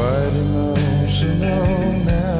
quite emotional now.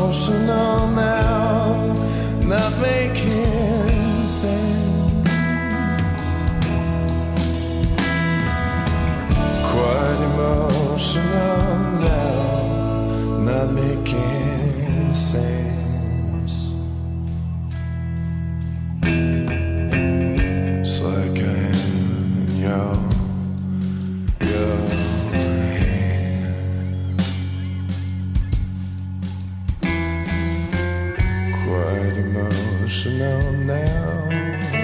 emotional now, not making sense. Quite emotional now, not making sense. emotional now.